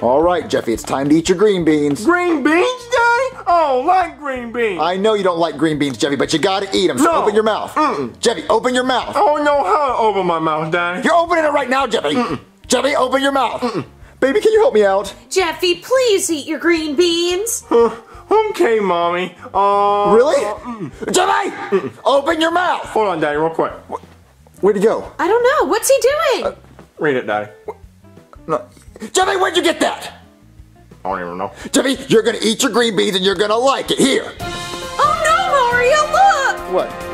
All right, Jeffy, it's time to eat your green beans. Green beans, Daddy? I don't like green beans. I know you don't like green beans, Jeffy, but you gotta eat them. So No. open your mouth. Mm-mm. Jeffy, open your mouth. I don't know how to open my mouth, Daddy. You're opening it right now, Jeffy. Jeffy, open your mouth. Baby, can you help me out? Jeffy, please eat your green beans. okay, Mommy. Uh, Really? mm. Jeffy, open your mouth. Hold on, Daddy, real quick. Where'd he go? I don't know. What's he doing? Read it, Daddy. No. Jeffy, where'd you get that? I don't even know. Jimmy, you're gonna eat your green beans and you're gonna like it. Here. oh no, Mario, look! What?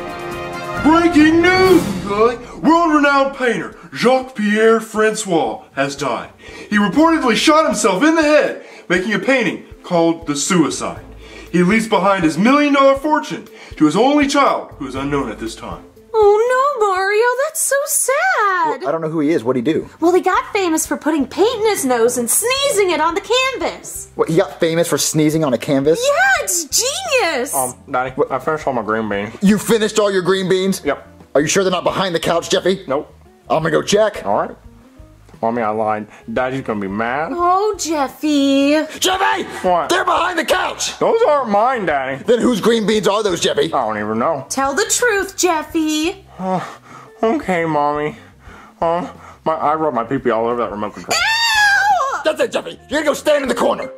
Breaking news, guy! World-renowned painter Jacques-Pierre Francois has died. He reportedly shot himself in the head making a painting called The Suicide. He leaves behind his million-dollar fortune to his only child, who is unknown at this time. Oh no, Mario, that's so sad. I don't know who he is. What'd he do? Well, he got famous for putting paint in his nose and sneezing it on the canvas. What, he got famous for sneezing on a canvas? Yeah, it's genius. Um, Daddy, I finished all my green beans. You finished all your green beans? Yep. Are you sure they're not behind the couch, Jeffy? Nope. I'm gonna go check. All right. Mommy, I lied. Daddy's gonna be mad. oh, Jeffy. Jeffy! What? They're behind the couch! Those aren't mine, Daddy. Then whose green beans are those, Jeffy? I don't even know. Tell the truth, Jeffy. Okay, Mommy. My, I rubbed my pee-pee all over that remote control. Ew! That's it, Jeffy. You're gonna go stand in the corner.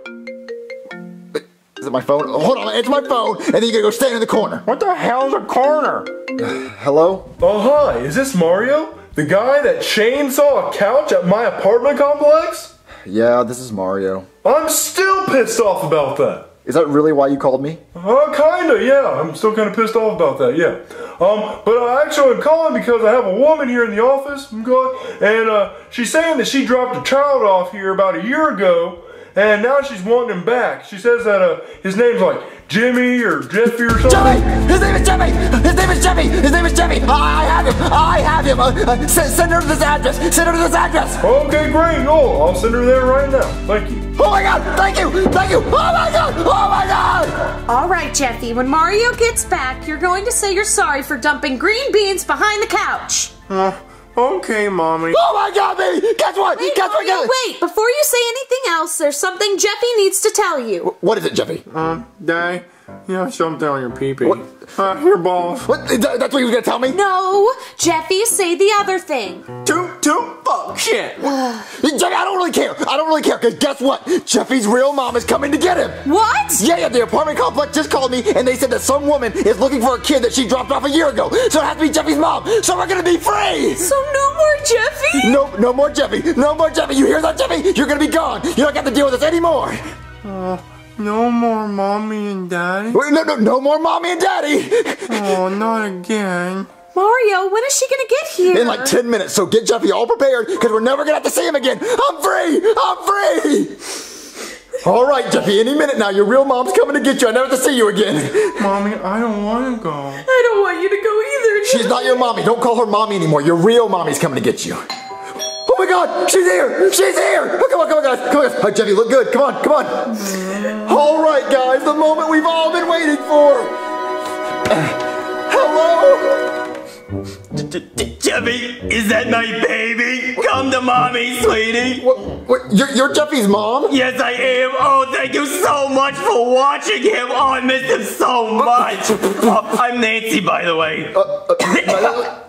Is it my phone? Oh, hold on, it's my phone, and then you're gonna go stand in the corner. What the hell's a corner? Hello? Oh, hi, is this Mario? The guy that chainsaw a couch at my apartment complex? Yeah, this is Mario. I'm still pissed off about that. Is that really why you called me? Uh, kinda, yeah. I'm still kinda pissed off about that, yeah. Um, but I actually am calling because I have a woman here in the office, and uh, she's saying that she dropped a child off here about a year ago, and now she's wanting him back. She says that uh, his name's like Jimmy or Jeffy or something. Jeffy! His name is Jeffy! His name is Jeffy! His name is Jeffy! I I have him! I have him! Uh, uh, send, send her to this address! Send her to this address! Okay, great. Oh, I'll send her there right now. Thank you. Oh my god! Thank you! Thank you! Oh my god! Oh my god! All right, Jeffy, when Mario gets back, you're going to say you're sorry for dumping green beans behind the couch. Uh, okay, Mommy. Oh my god, baby! Guess what? Wait, Guess what? Mario, Guess- wait. Before you say anything else, there's something Jeffy needs to tell you. What is it, Jeffy? Um, Daddy, you have something on your pee-pee. What? Uh, here, balls. What? That's what you were gonna tell me? No, Jeffy, say the other thing. Toot, toot, fuck, shit. Jeffy, I don't really care. I don't really care, because guess what? Jeffy's real mom is coming to get him. What? Yeah, yeah, the apartment complex just called me and they said that some woman is looking for a kid that she dropped off a year ago. So it has to be Jeffy's mom. So we're gonna be free. So no more Jeffy? No, no more Jeffy. No more Jeffy. You hear that, Jeffy? You're gonna be gone. You don't have to deal with this anymore. Uh, no more Mommy and Daddy? Wait, No, no, no more mommy and daddy. Oh, not again. Mario, when is she gonna get here? In like 10 minutes, so get Jeffy all prepared because we're never gonna have to see him again. I'm free. I'm free. All right, Jeffy, any minute now, your real mom's coming to get you. I never have to see you again. Mommy, I don't want to go. I don't want you to go either. She's not your mommy. Don't call her mommy anymore. Your real mommy's coming to get you. Oh my god, she's here! She's here! Oh, come on, come on, guys. Come on, guys. Hi, Jeffy, look good. Come on, come on. All right, guys, the moment we've all been waiting for. Hello? Jeffy, is that my baby? Come to mommy, sweetie. What, what, you're, you're Jeffy's mom? Yes, I am. Oh, thank you so much for watching him. Oh, I missed him so much. Uh, oh, I'm Nancy, by the way. Uh, uh,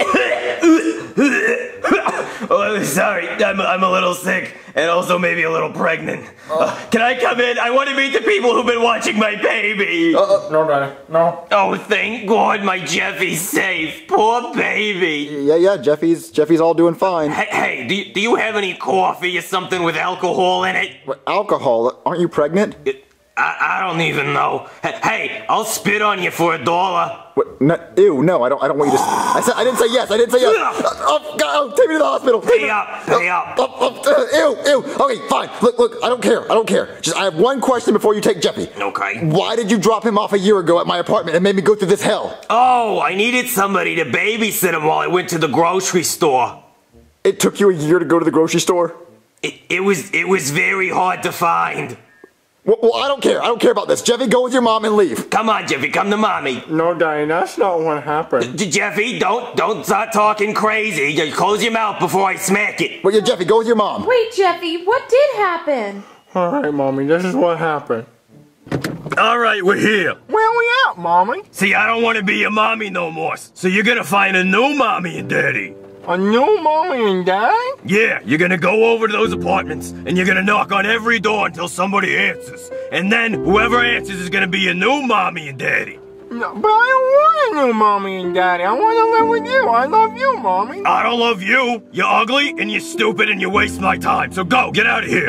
oh, sorry. I'm, I'm a little sick and also maybe a little pregnant. Uh, can I come in? I want to meet the people who've been watching my baby. No, Daddy, no. oh, thank God my Jeffy's safe. Poor baby. Yeah, yeah, Jeffy's Jeffy's all doing fine. Hey, hey do, you, do you have any coffee or something with alcohol in it? What, alcohol? Aren't you pregnant? I, I don't even know. Hey, I'll spit on you for a dollar. What, no, ew, no, I don't. I don't want you to. I said I didn't say yes. I didn't say yes. Uh, oh, God, oh, take me to the hospital. Take Pay me- up, pay up. Oh, oh, uh, ew, ew. Okay, fine. Look, look. I don't care. I don't care. Just I have one question before you take Jeffy. Okay. Why did you drop him off a year ago at my apartment and made me go through this hell? Oh, I needed somebody to babysit him while I went to the grocery store. It took you a year to go to the grocery store. It, it was it was very hard to find. Well, well, I don't care. I don't care about this. Jeffy, go with your mom and leave. Come on, Jeffy, come to mommy. No, Daddy, that's not what happened. J- Jeffy, don't don't start talking crazy. You Close your mouth before I smack it. Well, yeah, Jeffy, go with your mom. Wait, Jeffy, what did happen? Alright, Mommy, this is what happened. All right, we're here. Where we at, Mommy? See, I don't want to be your mommy no more. So you're gonna find a new mommy and daddy. A new Mommy and Daddy? Yeah, you're gonna go over to those apartments and you're gonna knock on every door until somebody answers. And then whoever answers is gonna be your new mommy and daddy. No, but I don't want a new Mommy and Daddy. I want to live with you. I love you, Mommy. I don't love you. You're ugly and you're stupid and you waste my time. So go, get out of here.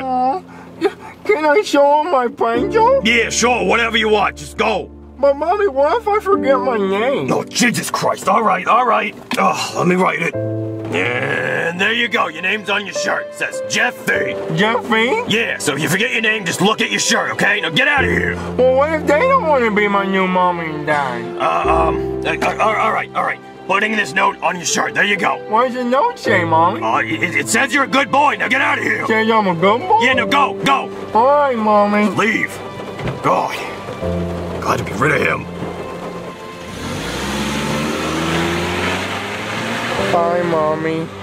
Can I show him my banjo? Yeah, sure, whatever you want. Just go. But Mommy, what if I forget my name? Oh, Jesus Christ. All right, all right. Oh, let me write it. And there you go. Your name's on your shirt. It says Jeffy. Jeffy? Yeah, so if you forget your name, just look at your shirt, okay? Now get out of here. Well, what if they don't want to be my new Mommy and Daddy? Uh, um, uh, uh, all right, all right. Putting this note on your shirt. There you go. What does the note say, Mommy? Uh, it, it says you're a good boy. Now get out of here. Says I'm a good boy? Yeah, now go, go. All right, Mommy. Leave. God. Glad to be rid of him. Bye, Mommy.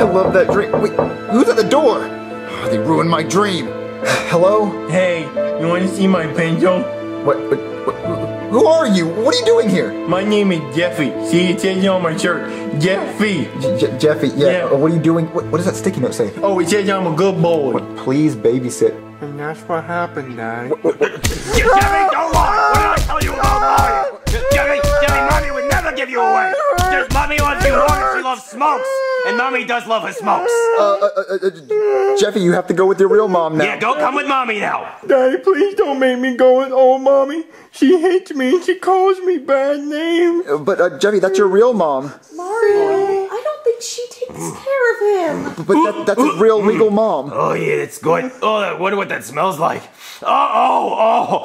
I love that dream. Wait, who's at the door? Oh, they ruined my dream. Hello? Hey, you want to see my banjo? What, what, what? Who are you? What are you doing here? My name is Jeffy. See, it says on my shirt. Jeffy. J- J- Jeffy, yeah. Yeah. uh, What are you doing? What, what does that sticky note say? Oh, it says I'm a good boy. Please babysit. And that's what happened, Daddy. Jimmy, don't lie. Give you away. Just mommy loves you more and she loves smokes. And mommy does love her smokes. Uh, uh, uh, uh, Jeffy, you have to go with your real mom now. Yeah, go come with mommy now. Daddy, please don't make me go with old mommy. She hates me and she calls me bad names. Uh, But uh, Jeffy, that's your real mom. Mario, I don't think she takes care of him. But that, that's a real legal mom. Oh yeah, that's good. Oh, I wonder what that smells like. Oh, oh,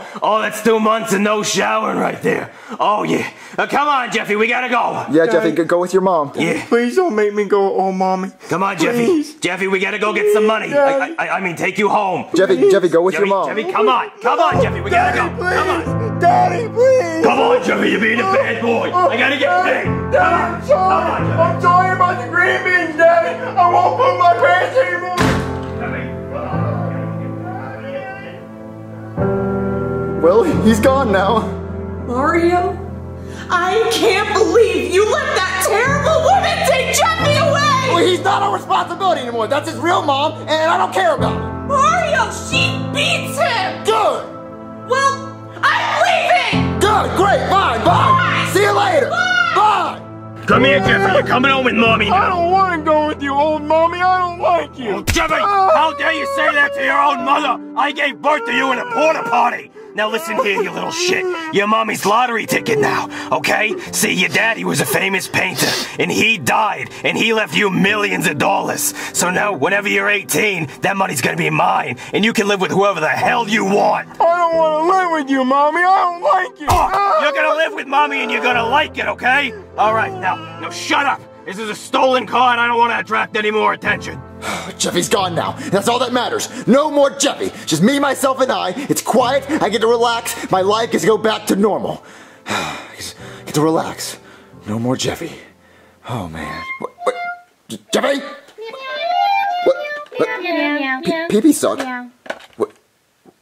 oh, oh, that's two months and no showering right there. Oh yeah. Uh, come on, Jeffy, we gotta go. Yeah, Jeffy, go- go with your mom. Yeah. Please don't make me go oh mommy. Come on, Jeffy. Please. Jeffy, we gotta go get some money. I, I, I mean, take you home. Jeffy, Jeffy, go with Jeffy, your mom. Jeffy, come on. Come on, Jeffy, we gotta go. Come on. Daddy, please. Come on, Jeffy, you're being a bad boy. I gotta get paid. Come on. Come on, Jeffy. I'm about the green beans, Daddy. I won't put my pants anymore. Well, he's gone now. Mario, I can't believe you let that terrible woman take Jeffy away! Well, he's not our responsibility anymore. That's his real mom, and I don't care about it. Mario, she beats him! Good. Well, I'm leaving! Good. Great. Bye. Bye. See you later. Bye. Come here, Jeffy. You're coming home with mommy now. I don't want to go with you, old mommy. I don't like you. Oh, Jeffy, how dare you say that to your own mother? I gave birth to you in a porta potty. Now listen here, you little shit. Your mommy's lottery ticket now, okay? See, your daddy was a famous painter, and he died, and he left you millions of dollars. So now, whenever you're 18, that money's gonna be mine, and you can live with whoever the hell you want. I don't want to live with you, mommy. I don't like you. Oh, you're gonna live with mommy and you're gonna like it, okay? All right, now, now shut up. This is a stolen car and I don't want to attract any more attention. Jeffy's gone now. That's all that matters. No more Jeffy. Just me, myself, and I. It's quiet. I get to relax. My life gets to go back to normal. Get to relax. No more Jeffy. Oh man. What? what? Jeffy? What? what? Pee pee suck. What?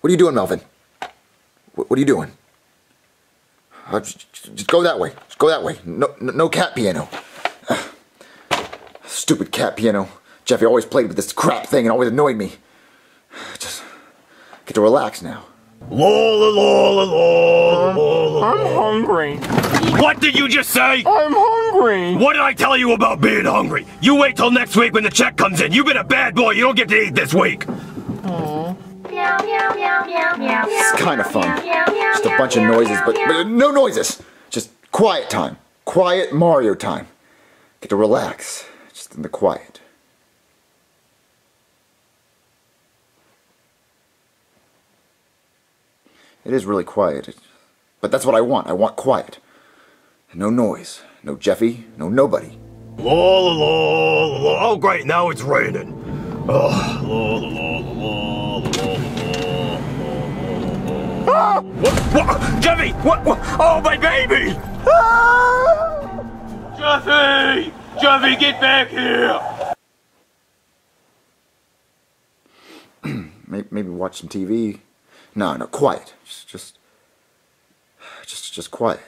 What are you doing, Melvin? What, what are you doing? Uh, just, just go that way. Just go that way. No, no, no cat piano. Stupid cat piano. Jeffy always played with this crap thing and always annoyed me. Just get to relax now. Lola, Lola, Lola, Lola. I'm hungry. What did you just say? I'm hungry. What did I tell you about being hungry? You wait till next week when the check comes in. You've been a bad boy. You don't get to eat this week. It's kind of fun. Just a bunch of noises, but, but no noises. Just quiet time. Quiet Mario time. Get to relax. Just in the quiet. It is really quiet. It- But that's what I want. I want quiet. No noise. No Jeffy, no nobody. La la la la la. Oh, great, now it's raining. Oh, la la la la la la. Ah! What? What? Jeffy! What? what? Oh, my baby! Ah! Jeffy! Jeffy, get back here! Maybe, maybe watch some TV. No, no, quiet. Just, just, just, just quiet.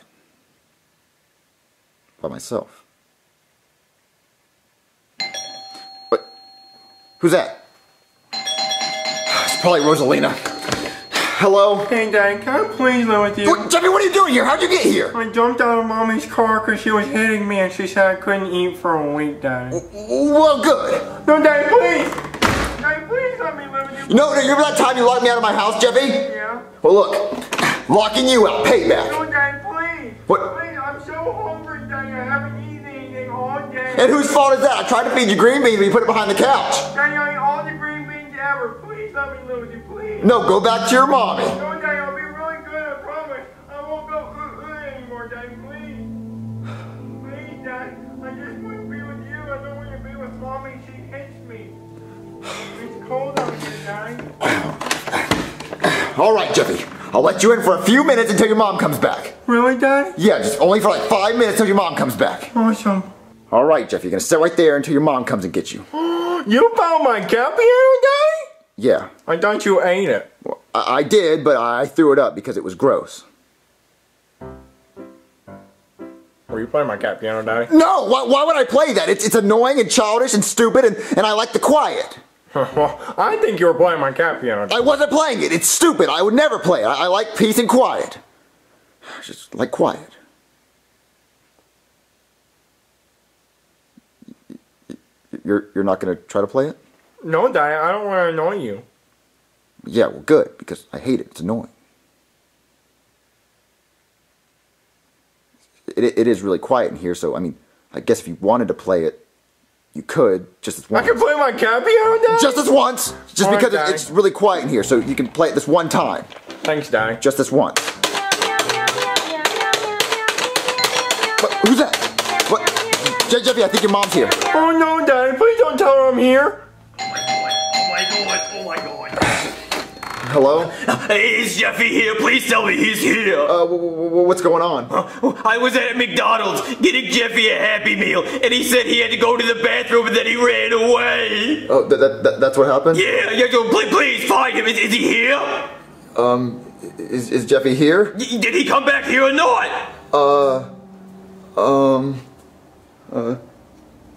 By myself. What? Who's that? It's probably Rosalina. Hello? Hey, Daddy, can I please live with you? What, Jeffy, what are you doing here? How'd you get here? I jumped out of Mommy's car because she was hitting me and she said I couldn't eat for a week, Daddy. Well, good. No, Daddy, please! Daddy, please let me live with you. No, no, you remember that time you locked me out of my house, Jeffy? Yeah? Well, look, locking you out, payback. No, Daddy, please! What? Please, I'm so hungry, Daddy. I haven't eaten anything all day. And whose fault is that? I tried to feed you green beans, but you put it behind the couch. Daddy, I ate all the green beans ever. Please let me with you, please. No, go back to your mommy. No, Daddy, I'll be really good, I promise. I won't go uh, uh anymore, Daddy, please. Please, Daddy, I just want to be with you. I don't want to be with Mommy. She hates me. It's cold All right, Jeffy. I'll let you in for a few minutes until your mom comes back. Really, Dad? Yeah, just only for like five minutes until your mom comes back. Awesome. All right, Jeffy. You're gonna sit right there until your mom comes and gets you. You found my cat piano, Daddy? Yeah, I thought you ate it. well, I, I did, but I threw it up because it was gross. Were you playing my cat piano, Daddy? No, why, why would I play that? It's, it's annoying and childish and stupid, and, and I like the quiet. Well, I think you were playing my cat piano. I wasn't playing it. It's stupid. I would never play it. I, I like peace and quiet. I Just like quiet. You're, you're not going to try to play it? No, Daddy, I don't want to annoy you. Yeah, well, good, because I hate it. It's annoying. It, it is really quiet in here, so, I mean, I guess if you wanted to play it, you could, just as once. I can play my piano, Daddy? Just this once! Just All right, because Daddy. it's really quiet in here, so you can play it this one time. Thanks, Daddy. Just this once. What, who's that? What? Je- Jeffy, I think your mom's here. Oh, no, Daddy, please don't tell her I'm here. Hello? Hey, is Jeffy here? Please tell me he's here. Uh, w- w- w- what's going on? I was at McDonald's getting Jeffy a Happy Meal, and he said he had to go to the bathroom and then he ran away. Oh, that, that, that, that's what happened? Yeah, yeah, please, please find him. Is, is he here? Is, is, is Jeffy here? Y- Did he come back here or not? Uh, Um, uh,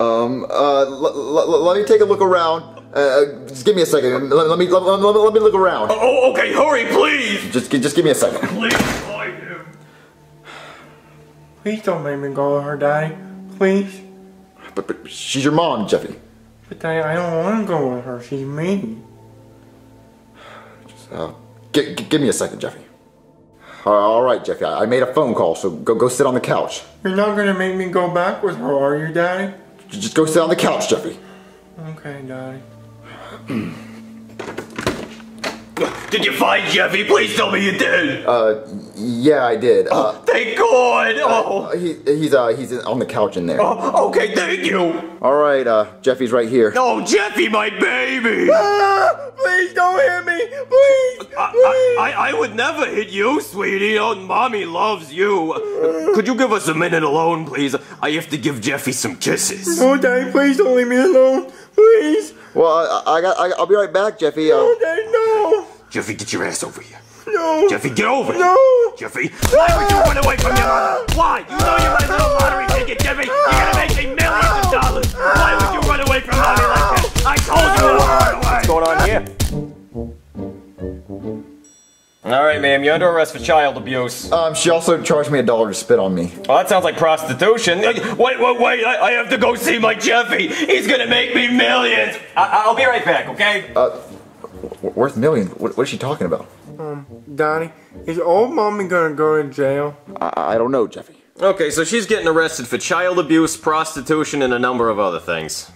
um, uh, let me take a look around. Uh, just give me a second. Let, let me let, let, let me look around. Oh, okay, hurry, please. Just just give me a second. Please find him. Please don't make me go with her, Daddy. Please. But, but she's your mom, Jeffy. But Daddy, I don't want to go with her. She's mean. Just, Uh, gi- gi- give me a second, Jeffy. Uh, all right, Jeffy. I, I made a phone call, so go go sit on the couch. You're not going to make me go back with her, are you, Daddy? J- Just go sit on the couch, Jeffy. Okay, Daddy. Did you find Jeffy? Please tell me you did. Uh, yeah, I did. Uh, Thank God. Oh, he, he's uh he's on the couch in there. oh, okay, thank you. All right, uh, Jeffy's right here. Oh, Jeffy, my baby. Ah, please don't hit me. Please. I, I, I would never hit you, sweetie. Oh, mommy loves you. Could you give us a minute alone, please? I have to give Jeffy some kisses. No, Daddy, please don't leave me alone. Please. Well, I, I got I, I'll be right back, Jeffy. Uh, No, Daddy, no. Jeffy, get your ass over here. No. Jeffy, get over here. No. Jeffy, why would you run away from your mother? Why? You know you're my little lottery ticket, Jeffy. You're gonna make me millions of dollars. Why would you run away from mommy like that? I told you to run away. What's going on here? All right, ma'am, you're under arrest for child abuse. um, she also charged me a dollar to spit on me. Well, that sounds like prostitution. Uh, wait, wait, wait. I, I have to go see my Jeffy. He's gonna make me millions. I- I'll be right back, okay? Uh, w- Worth millions? What, what is she talking about? Um, Daddy, is old mommy gonna go to jail? I, I don't know, Jeffy. Okay, so she's getting arrested for child abuse, prostitution, and a number of other things.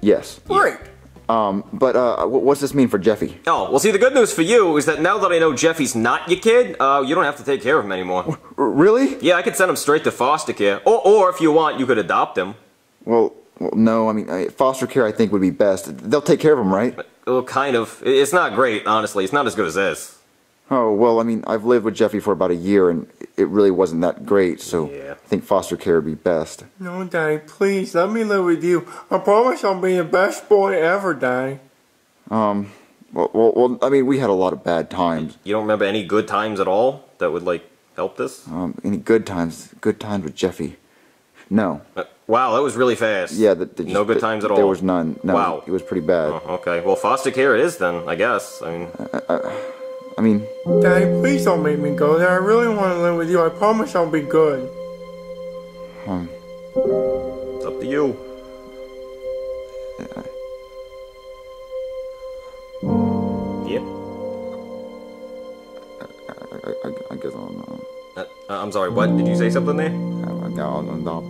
Yes. Great. Um, but uh, wh- what's this mean for Jeffy? Oh, well, see, the good news for you is that now that I know Jeffy's not your kid, uh, you don't have to take care of him anymore. R- really? Yeah, I could send him straight to foster care. Or, or if you want, you could adopt him. Well, well, no. I mean, I, foster care I think would be best. They'll take care of him, right? Well, kind of. It's not great, honestly. It's not as good as this. Oh well, I mean, I've lived with Jeffy for about a year, and it really wasn't that great. So Yeah. I think foster care would be best. No, Daddy, please let me live with you. I promise I'll be the best boy ever, Daddy. Um, well, well, well, I mean, we had a lot of bad times. You don't remember any good times at all that would, like, help this? Um, any good times? Good times with Jeffy? No. Uh, wow, that was really fast. Yeah, the, the, no good the- times at all. There was none. No, Wow. it was pretty bad. Oh, okay. Well, foster care it is then, I guess. I mean, I mean, Daddy, please don't make me go there. I really want to live with you. I promise I'll be good. it's up to you. Yep. I, I, I guess I'll, Uh, uh, I'm sorry, what? Did you say something there? I'll, I'll adopt.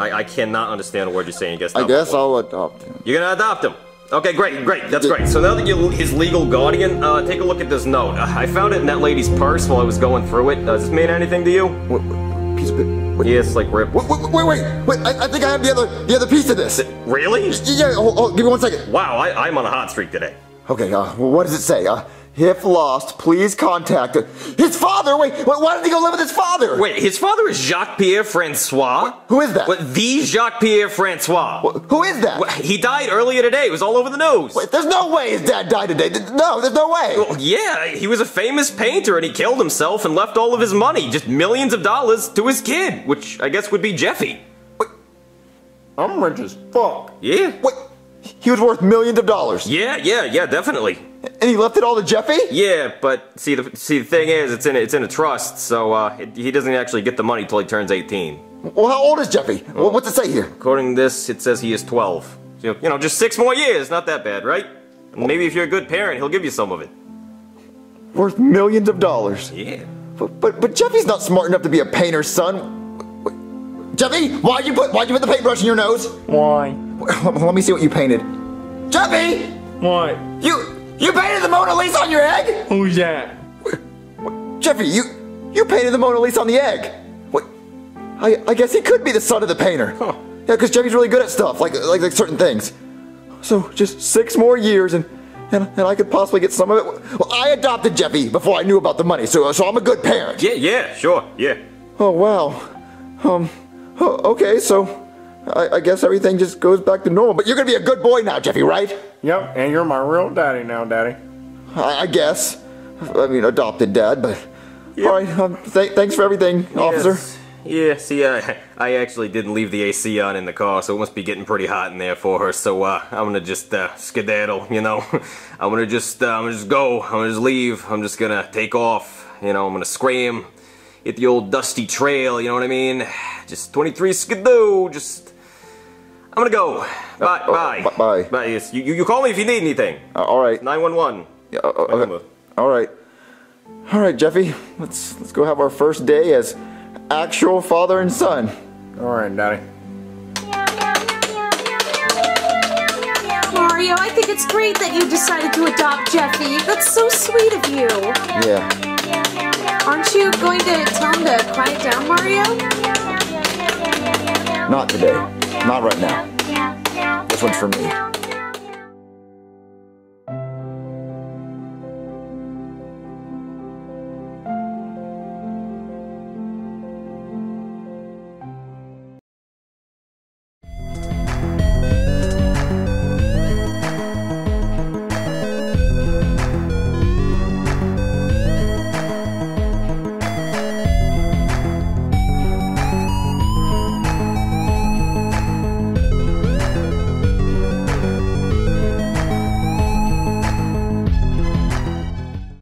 I, I cannot understand a word you're saying. Guess I guess I'll adopt him. You're gonna adopt him. Okay, great, great. That's great. So now that you're his legal guardian, uh, take a look at this note. Uh, I found it in that lady's purse while I was going through it. Does this mean anything to you? What, what, piece of it. What, Yes, like rip. wait, wait, wait, wait, wait! I, I think I have the other, the other piece of this. Really? Yeah, hold, hold, give me one second. Wow, I, I'm on a hot streak today. Okay, uh, well, what does it say? Uh, if lost, please contact his father. Wait, wait, why did he go live with his father? Wait, his father is Jacques Pierre Francois? Who is that? What, the Jacques Pierre Francois. Who is that? What, He died earlier today. It was all over the news. Wait, there's no way his dad died today. No, there's no way. Well, yeah, he was a famous painter and he killed himself and left all of his money, just millions of dollars, to his kid, which I guess would be Jeffy. I'm rich as fuck. Yeah. Wait, he was worth millions of dollars, Yeah, yeah, yeah, definitely. and he left it all to Jeffy. Yeah, but see, the see the thing is, it's in a, it's in a trust, so uh, it, he doesn't actually get the money till he turns 18. Well, how old is Jeffy? Well, what's it say here? According to this, it says he is 12. So, you know, just six more years, not that bad, right? And maybe if you're a good parent, he'll give you some of it. Worth millions of dollars. Yeah. But but, but Jeffy's not smart enough to be a painter's son. Wait, Jeffy, why'd you put why'd you put the paintbrush in your nose? Why? Let me see what you painted. Jeffy, What? you you painted the Mona Lisa on your egg? Who's that? Jeffy, you you painted the Mona Lisa on the egg. What? I I guess he could be the son of the painter. Huh. Yeah, because Jeffy's really good at stuff, like, like like certain things. So just six more years, and and, and I could possibly get some of it. Well, I adopted Jeffy before I knew about the money, so so I'm a good parent. Yeah, yeah, sure, yeah. Oh wow. Um. Oh, okay, so I, I guess everything just goes back to normal. But you're gonna be a good boy now, Jeffy, right? Yep, and you're my real daddy now, Daddy. I, I guess. I mean, adopted dad, but. All right. Um, th- thanks for everything, officer. Yes. Yeah, see, I, I actually didn't leave the AC on in the car, so it must be getting pretty hot in there for her. So uh, I'm gonna just uh, skedaddle, you know. I'm gonna just, uh, I'm gonna just go. I'm gonna just leave. I'm just gonna take off. You know, I'm gonna scram, hit the old dusty trail. You know what I mean? Just 23 skidoo. Just, I'm gonna go. Bye, oh, bye, b- bye. Bye. Yes, you, you you call me if you need anything. Uh, all right. 911. Yeah, uh, uh, number. all right. All right, Jeffy. Let's let's go have our first day as actual father and son. Alright, Daddy. Mario, I think it's great that you decided to adopt Jeffy. That's so sweet of you. Yeah. Aren't you going to tell him to quiet down, Mario? Not today. Not right now. This one's for me.